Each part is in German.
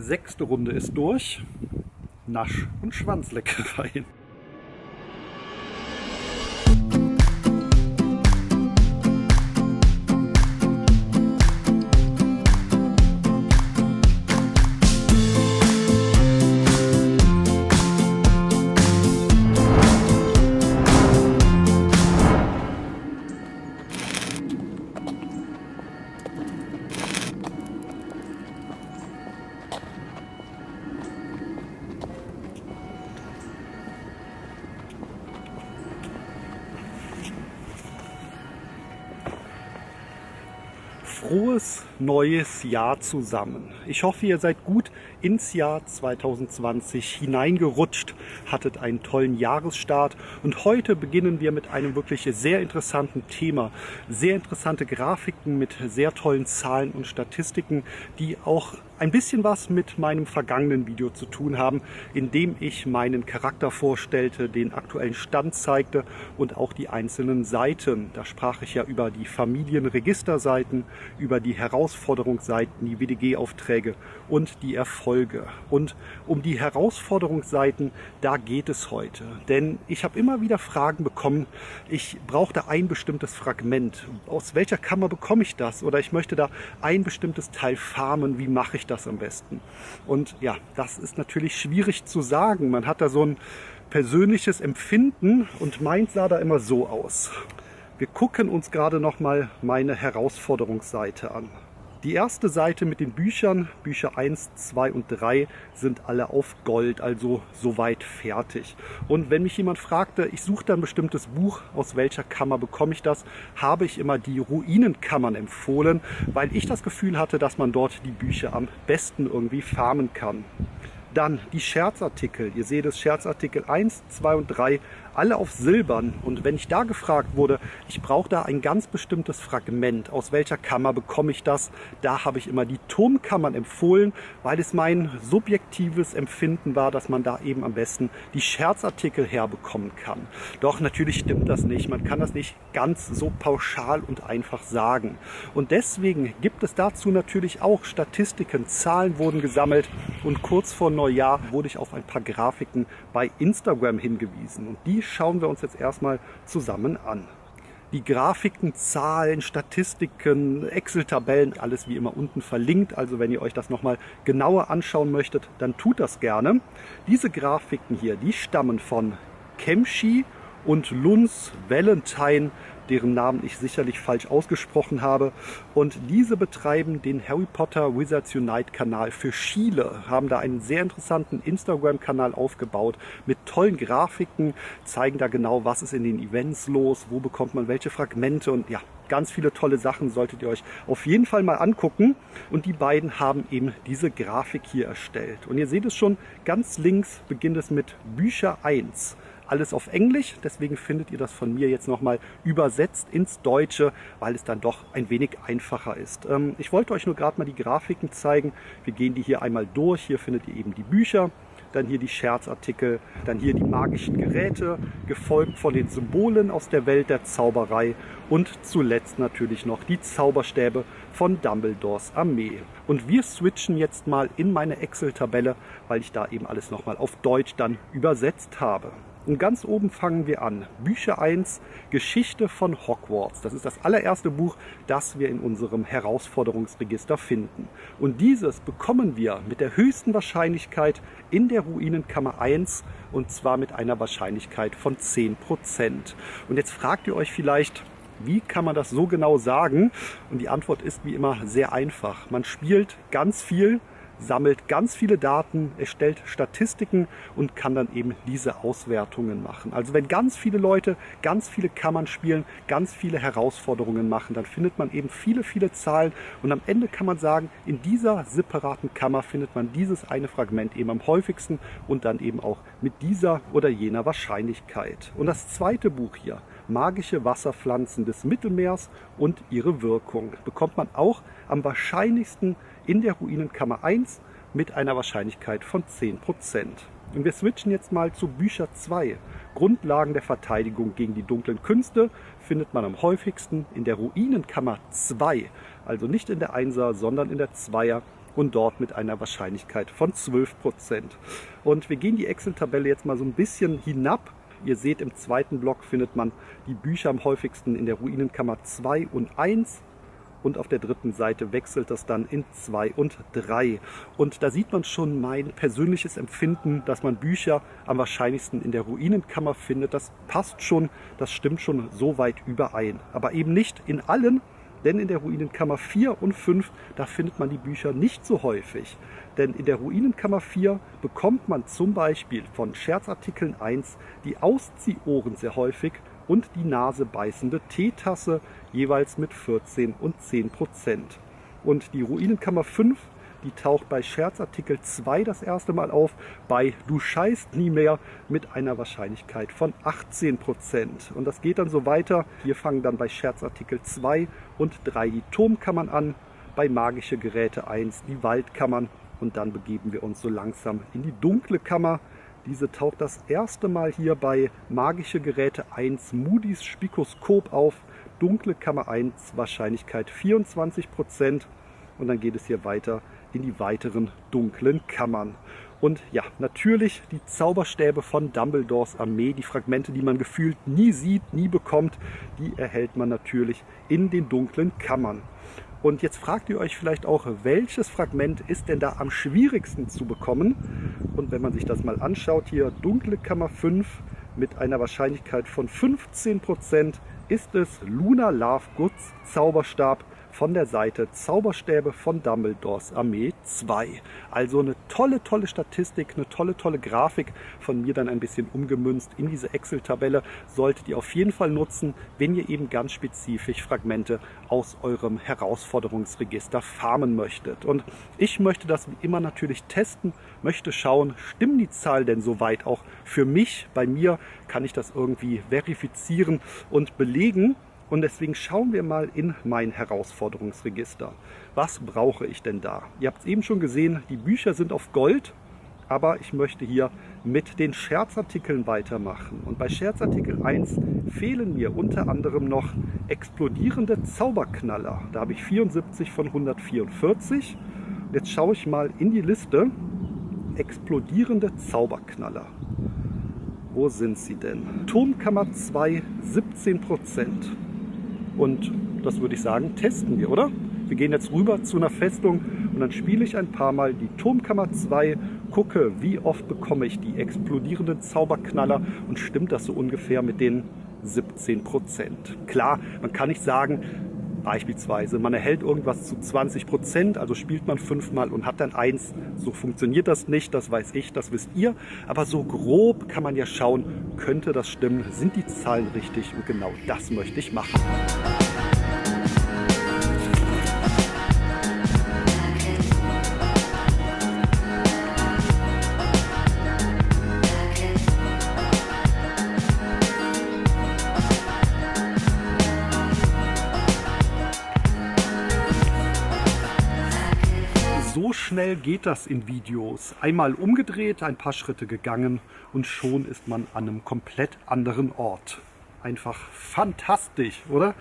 Sechste Runde ist durch. Nasch- und Schwanzleckereien. frohes neues Jahr zusammen. Ich hoffe, ihr seid gut ins Jahr 2020 hineingerutscht, hattet einen tollen Jahresstart und heute beginnen wir mit einem wirklich sehr interessanten Thema. Sehr interessante Grafiken mit sehr tollen Zahlen und Statistiken, die auch ein bisschen was mit meinem vergangenen Video zu tun haben, in dem ich meinen Charakter vorstellte, den aktuellen Stand zeigte und auch die einzelnen Seiten. Da sprach ich ja über die Familienregisterseiten, über die Herausforderungsseiten, die WDG-Aufträge und die Erfolge. Und um die Herausforderungsseiten, da geht es heute. Denn ich habe immer wieder Fragen bekommen, ich brauchte ein bestimmtes Fragment. Aus welcher Kammer bekomme ich das? Oder ich möchte da ein bestimmtes Teil farmen. Wie mache ich ich das am besten? Und ja, das ist natürlich schwierig zu sagen. Man hat da so ein persönliches Empfinden und meint sah da immer so aus. Wir gucken uns gerade noch mal meine Herausforderungsseite an. Die erste Seite mit den Büchern, Bücher 1, 2 und 3, sind alle auf Gold, also soweit fertig. Und wenn mich jemand fragte, ich suche ein bestimmtes Buch, aus welcher Kammer bekomme ich das, habe ich immer die Ruinenkammern empfohlen, weil ich das Gefühl hatte, dass man dort die Bücher am besten irgendwie farmen kann. Dann die Scherzartikel. Ihr seht es, Scherzartikel 1, 2 und 3 alle auf Silbern. Und wenn ich da gefragt wurde, ich brauche da ein ganz bestimmtes Fragment, aus welcher Kammer bekomme ich das, da habe ich immer die Turmkammern empfohlen, weil es mein subjektives Empfinden war, dass man da eben am besten die Scherzartikel herbekommen kann. Doch natürlich stimmt das nicht. Man kann das nicht ganz so pauschal und einfach sagen. Und deswegen gibt es dazu natürlich auch Statistiken, Zahlen wurden gesammelt und kurz vor Neujahr wurde ich auf ein paar Grafiken bei Instagram hingewiesen. Und die schauen wir uns jetzt erstmal zusammen an. Die Grafiken, Zahlen, Statistiken, Excel-Tabellen, alles wie immer unten verlinkt. Also wenn ihr euch das nochmal genauer anschauen möchtet, dann tut das gerne. Diese Grafiken hier, die stammen von Kemshi und Luns Valentine deren Namen ich sicherlich falsch ausgesprochen habe. Und diese betreiben den Harry Potter Wizards Unite Kanal für Chile, haben da einen sehr interessanten Instagram-Kanal aufgebaut mit tollen Grafiken, zeigen da genau, was ist in den Events los, wo bekommt man welche Fragmente und ja, ganz viele tolle Sachen solltet ihr euch auf jeden Fall mal angucken. Und die beiden haben eben diese Grafik hier erstellt. Und ihr seht es schon, ganz links beginnt es mit Bücher 1 alles auf Englisch. Deswegen findet ihr das von mir jetzt nochmal übersetzt ins Deutsche, weil es dann doch ein wenig einfacher ist. Ähm, ich wollte euch nur gerade mal die Grafiken zeigen. Wir gehen die hier einmal durch. Hier findet ihr eben die Bücher dann hier die Scherzartikel, dann hier die magischen Geräte, gefolgt von den Symbolen aus der Welt der Zauberei und zuletzt natürlich noch die Zauberstäbe von Dumbledores Armee. Und wir switchen jetzt mal in meine Excel-Tabelle, weil ich da eben alles nochmal auf Deutsch dann übersetzt habe. Und ganz oben fangen wir an. Bücher 1, Geschichte von Hogwarts. Das ist das allererste Buch, das wir in unserem Herausforderungsregister finden. Und dieses bekommen wir mit der höchsten Wahrscheinlichkeit in der Ruinenkammer 1 und zwar mit einer Wahrscheinlichkeit von 10%. Und jetzt fragt ihr euch vielleicht, wie kann man das so genau sagen? Und die Antwort ist wie immer sehr einfach. Man spielt ganz viel sammelt ganz viele Daten, erstellt Statistiken und kann dann eben diese Auswertungen machen. Also wenn ganz viele Leute ganz viele Kammern spielen, ganz viele Herausforderungen machen, dann findet man eben viele, viele Zahlen und am Ende kann man sagen, in dieser separaten Kammer findet man dieses eine Fragment eben am häufigsten und dann eben auch mit dieser oder jener Wahrscheinlichkeit. Und das zweite Buch hier, Magische Wasserpflanzen des Mittelmeers und ihre Wirkung, bekommt man auch am wahrscheinlichsten in der Ruinenkammer 1 mit einer Wahrscheinlichkeit von 10%. Und wir switchen jetzt mal zu Bücher 2. Grundlagen der Verteidigung gegen die dunklen Künste findet man am häufigsten in der Ruinenkammer 2. Also nicht in der 1er, sondern in der 2er und dort mit einer Wahrscheinlichkeit von 12%. Und wir gehen die Excel-Tabelle jetzt mal so ein bisschen hinab. Ihr seht, im zweiten Block findet man die Bücher am häufigsten in der Ruinenkammer 2 und 1 und auf der dritten Seite wechselt das dann in 2 und 3. Und da sieht man schon mein persönliches Empfinden, dass man Bücher am wahrscheinlichsten in der Ruinenkammer findet. Das passt schon, das stimmt schon so weit überein. Aber eben nicht in allen, denn in der Ruinenkammer 4 und 5, da findet man die Bücher nicht so häufig. Denn in der Ruinenkammer 4 bekommt man zum Beispiel von Scherzartikeln 1 die Ausziehohren sehr häufig und die nasebeißende Teetasse jeweils mit 14 und 10 Prozent. Und die Ruinenkammer 5, die taucht bei Scherzartikel 2 das erste Mal auf, bei Du scheißt nie mehr mit einer Wahrscheinlichkeit von 18 Prozent. Und das geht dann so weiter. Wir fangen dann bei Scherzartikel 2 und 3 die Turmkammern an, bei Magische Geräte 1 die Waldkammern und dann begeben wir uns so langsam in die dunkle Kammer diese taucht das erste Mal hier bei Magische Geräte 1 Moody's Spikoskop auf. Dunkle Kammer 1, Wahrscheinlichkeit 24%. Und dann geht es hier weiter in die weiteren dunklen Kammern. Und ja, natürlich die Zauberstäbe von Dumbledores Armee, die Fragmente, die man gefühlt nie sieht, nie bekommt, die erhält man natürlich in den dunklen Kammern. Und jetzt fragt ihr euch vielleicht auch, welches Fragment ist denn da am schwierigsten zu bekommen? Und wenn man sich das mal anschaut, hier dunkle Kammer 5 mit einer Wahrscheinlichkeit von 15% ist es Luna Lovegoods Zauberstab von der Seite Zauberstäbe von Dumbledores Armee 2. Also eine tolle, tolle Statistik, eine tolle, tolle Grafik von mir dann ein bisschen umgemünzt in diese Excel-Tabelle. Solltet ihr auf jeden Fall nutzen, wenn ihr eben ganz spezifisch Fragmente aus eurem Herausforderungsregister farmen möchtet. Und ich möchte das wie immer natürlich testen, möchte schauen, stimmen die Zahlen denn soweit auch für mich? Bei mir kann ich das irgendwie verifizieren und belegen. Und deswegen schauen wir mal in mein Herausforderungsregister. Was brauche ich denn da? Ihr habt es eben schon gesehen, die Bücher sind auf Gold, aber ich möchte hier mit den Scherzartikeln weitermachen. Und bei Scherzartikel 1 fehlen mir unter anderem noch explodierende Zauberknaller. Da habe ich 74 von 144. Jetzt schaue ich mal in die Liste. Explodierende Zauberknaller. Wo sind sie denn? Turmkammer 2, 17 Prozent. Und das würde ich sagen, testen wir, oder? Wir gehen jetzt rüber zu einer Festung und dann spiele ich ein paar Mal die Turmkammer 2, gucke, wie oft bekomme ich die explodierenden Zauberknaller und stimmt das so ungefähr mit den 17 Prozent. Klar, man kann nicht sagen, beispielsweise, man erhält irgendwas zu 20 Prozent, also spielt man fünfmal und hat dann eins. So funktioniert das nicht, das weiß ich, das wisst ihr. Aber so grob kann man ja schauen, könnte das stimmen, sind die Zahlen richtig und genau das möchte ich machen. Schnell geht das in Videos. Einmal umgedreht, ein paar Schritte gegangen und schon ist man an einem komplett anderen Ort. Einfach fantastisch, oder?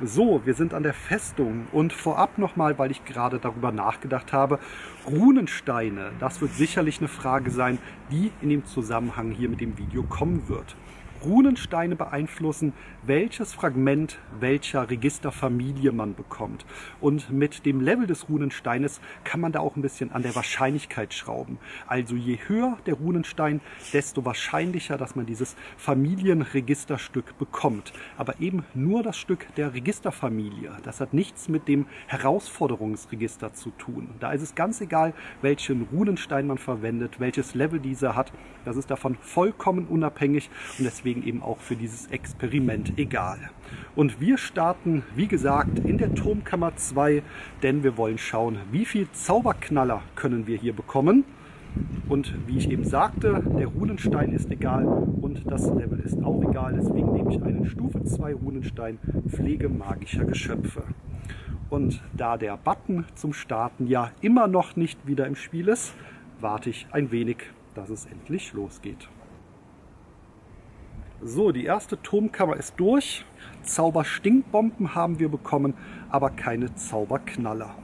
So, wir sind an der Festung und vorab nochmal, weil ich gerade darüber nachgedacht habe, Runensteine, das wird sicherlich eine Frage sein, die in dem Zusammenhang hier mit dem Video kommen wird. Runensteine beeinflussen, welches Fragment welcher Registerfamilie man bekommt. Und mit dem Level des Runensteines kann man da auch ein bisschen an der Wahrscheinlichkeit schrauben. Also je höher der Runenstein, desto wahrscheinlicher, dass man dieses Familienregisterstück bekommt. Aber eben nur das Stück der Registerfamilie. Das hat nichts mit dem Herausforderungsregister zu tun. Da ist es ganz egal, welchen Runenstein man verwendet, welches Level dieser hat. Das ist davon vollkommen unabhängig und deswegen eben auch für dieses Experiment egal. Und wir starten, wie gesagt, in der Turmkammer 2, denn wir wollen schauen, wie viel Zauberknaller können wir hier bekommen. Und wie ich eben sagte, der Runenstein ist egal und das Level ist auch egal. Deswegen nehme ich einen Stufe 2 Runenstein Pflege magischer Geschöpfe. Und da der Button zum Starten ja immer noch nicht wieder im Spiel ist, warte ich ein wenig, dass es endlich losgeht. So, die erste Turmkammer ist durch. Zauberstinkbomben haben wir bekommen, aber keine Zauberknaller.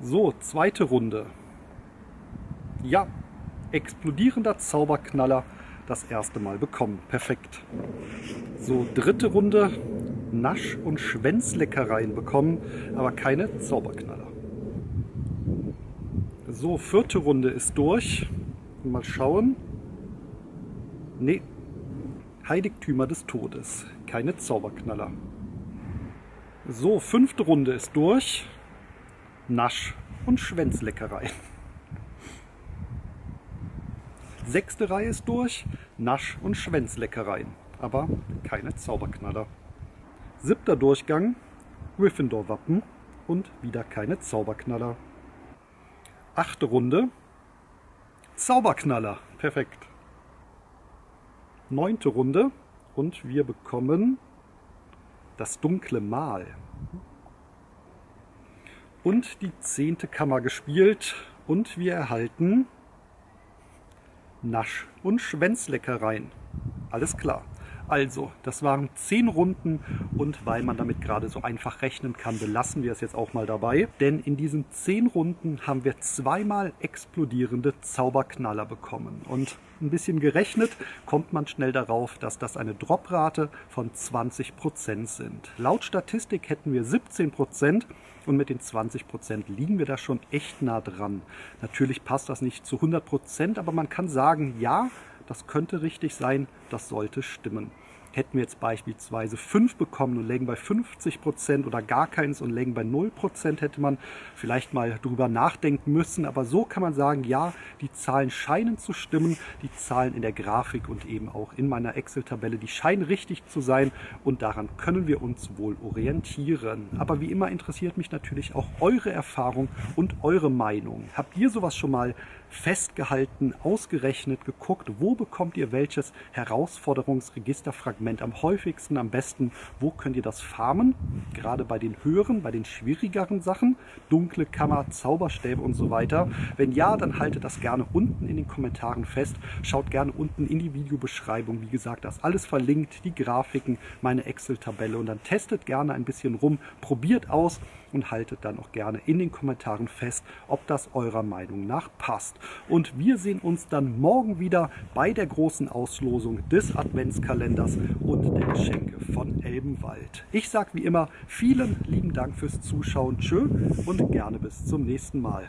So, zweite Runde. Ja, explodierender Zauberknaller das erste Mal bekommen. Perfekt. So, dritte Runde. Nasch- und Schwänzleckereien bekommen, aber keine Zauberknaller. So, vierte Runde ist durch. Mal schauen. Nee. Heiligtümer des Todes. Keine Zauberknaller. So, fünfte Runde ist durch. Nasch- und Schwänzleckereien. Sechste Reihe ist durch. Nasch- und Schwänzleckereien. Aber keine Zauberknaller. Siebter Durchgang. Gryffindor-Wappen. Und wieder keine Zauberknaller. Achte Runde. Zauberknaller. Perfekt. Neunte Runde. Und wir bekommen das dunkle Mal. Und die zehnte Kammer gespielt. Und wir erhalten Nasch- und Schwänzleckereien. Alles klar. Also, das waren zehn Runden und weil man damit gerade so einfach rechnen kann, belassen wir es jetzt auch mal dabei. Denn in diesen zehn Runden haben wir zweimal explodierende Zauberknaller bekommen. Und ein bisschen gerechnet kommt man schnell darauf, dass das eine Droprate von 20% sind. Laut Statistik hätten wir 17% und mit den 20% liegen wir da schon echt nah dran. Natürlich passt das nicht zu 100%, aber man kann sagen, ja, das könnte richtig sein, das sollte stimmen. Hätten wir jetzt beispielsweise 5 bekommen und lägen bei 50 Prozent oder gar keins und lägen bei 0 Prozent, hätte man vielleicht mal drüber nachdenken müssen. Aber so kann man sagen, ja, die Zahlen scheinen zu stimmen. Die Zahlen in der Grafik und eben auch in meiner Excel-Tabelle, die scheinen richtig zu sein und daran können wir uns wohl orientieren. Aber wie immer interessiert mich natürlich auch eure Erfahrung und eure Meinung. Habt ihr sowas schon mal festgehalten, ausgerechnet, geguckt, wo bekommt ihr welches Herausforderungsregisterfragment am häufigsten, am besten, wo könnt ihr das farmen? Gerade bei den höheren, bei den schwierigeren Sachen, dunkle Kammer, Zauberstäbe und so weiter. Wenn ja, dann haltet das gerne unten in den Kommentaren fest. Schaut gerne unten in die Videobeschreibung. Wie gesagt, das alles verlinkt, die Grafiken, meine Excel-Tabelle und dann testet gerne ein bisschen rum, probiert aus und haltet dann auch gerne in den Kommentaren fest, ob das eurer Meinung nach passt. Und wir sehen uns dann morgen wieder bei der großen Auslosung des Adventskalenders und der Geschenke von Elbenwald. Ich sage wie immer vielen lieben Dank fürs Zuschauen. Tschö und gerne bis zum nächsten Mal.